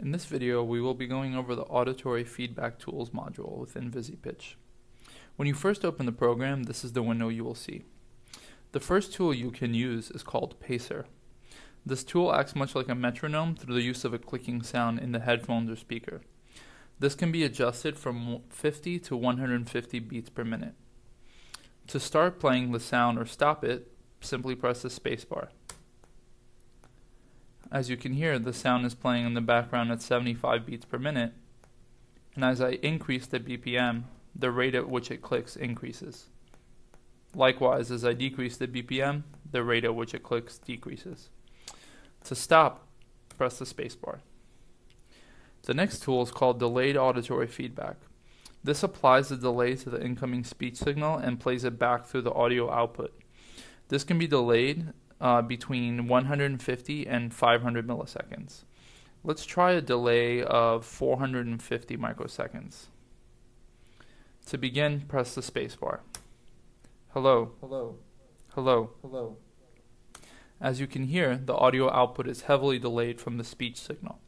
In this video, we will be going over the Auditory Feedback Tools module within Visi-Pitch. When you first open the program, this is the window you will see. The first tool you can use is called Pacer. This tool acts much like a metronome through the use of a clicking sound in the headphones or speaker. This can be adjusted from 50 to 150 beats per minute. To start playing the sound or stop it, simply press the spacebar. As you can hear, the sound is playing in the background at 75 beats per minute, and as I increase the BPM, the rate at which it clicks increases. Likewise, as I decrease the BPM, the rate at which it clicks decreases. To stop, press the spacebar. The next tool is called Delayed Auditory Feedback. This applies the delay to the incoming speech signal and plays it back through the audio output. This can be delayed uh, between 150 and 500 milliseconds. Let's try a delay of 450 microseconds. To begin, press the spacebar. Hello. Hello. Hello. Hello. As you can hear, the audio output is heavily delayed from the speech signal.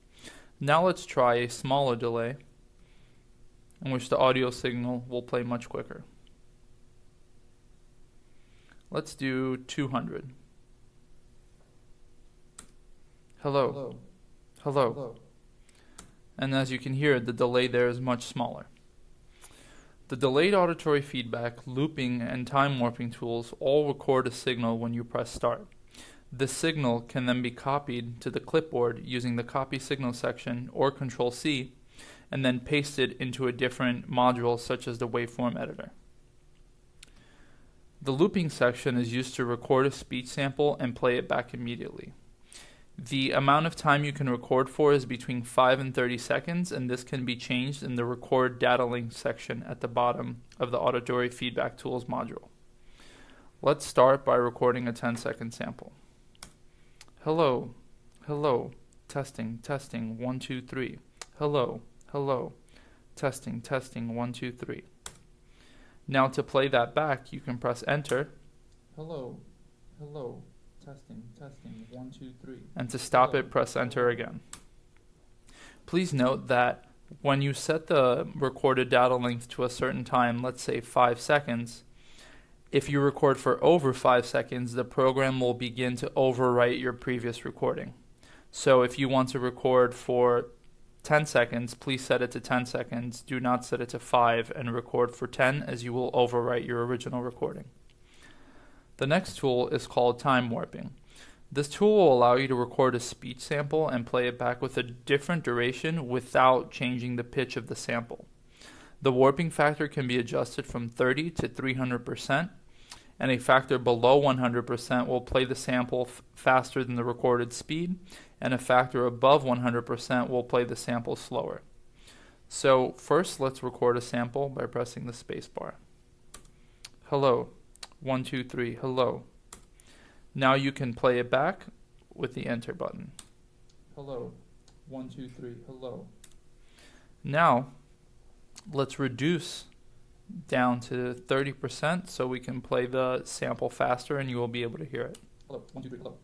Now let's try a smaller delay in which the audio signal will play much quicker. Let's do 200. Hello. Hello. Hello. And as you can hear, the delay there is much smaller. The delayed auditory feedback, looping, and time warping tools all record a signal when you press start. This signal can then be copied to the clipboard using the copy signal section or Control C and then pasted into a different module such as the waveform editor. The looping section is used to record a speech sample and play it back immediately. The amount of time you can record for is between 5 and 30 seconds, and this can be changed in the Record Data Length section at the bottom of the Auditory Feedback Tools module. Let's start by recording a 10 second sample. Hello, hello, testing, testing, one, two, three. Hello, hello, testing, testing, one, two, three. Now to play that back, you can press enter, Hello. Hello. Testing. Testing. One, two, three. and to stop it, press enter again. Please note that when you set the recorded data length to a certain time, let's say 5 seconds, if you record for over 5 seconds, the program will begin to overwrite your previous recording. So if you want to record for 10 seconds, please set it to 10 seconds. Do not set it to 5 and record for 10 as you will overwrite your original recording. The next tool is called time warping. This tool will allow you to record a speech sample and play it back with a different duration without changing the pitch of the sample. The warping factor can be adjusted from 30 to 300%, and a factor below 100% will play the sample faster than the recorded speed, and a factor above 100% will play the sample slower. So, first let's record a sample by pressing the spacebar. Hello, one, two, three, hello. Now you can play it back with the enter button. Hello. One, two, three. Hello. Now, let's reduce down to 30% so we can play the sample faster and you will be able to hear it. Hello. One, two, three. Hello.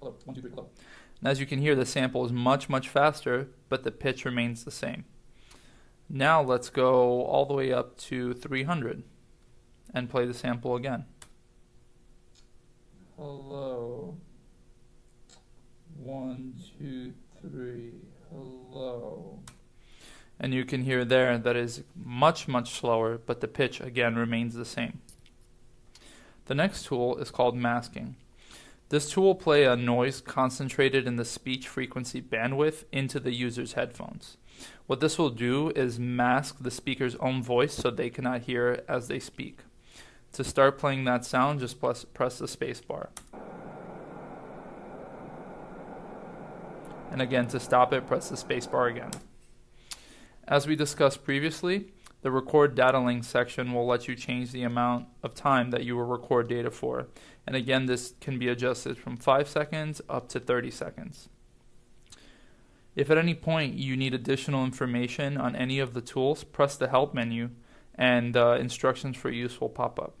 Hello. One, two, three. Hello. And as you can hear, the sample is much, much faster, but the pitch remains the same. Now let's go all the way up to 300 and play the sample again. Hello. One, two, three. Hello. And you can hear there that is much, much slower, but the pitch again remains the same. The next tool is called masking. This tool will play a noise concentrated in the speech frequency bandwidth into the user's headphones. What this will do is mask the speaker's own voice so they cannot hear as they speak. To start playing that sound, just press, press the space bar. And again, to stop it, press the space bar again. As we discussed previously, the record data length section will let you change the amount of time that you will record data for. And again, this can be adjusted from 5 seconds up to 30 seconds. If at any point you need additional information on any of the tools, press the help menu and uh, instructions for use will pop up.